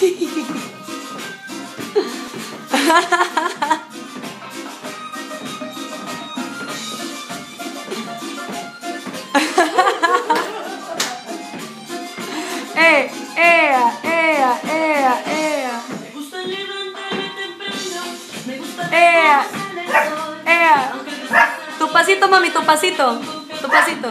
eh, ea, ea, ea, ea. Me gusta levantarme temprano, me gusta Ea, reconocer ea. Tu pasito, mami, tu pasito. Tu pasito.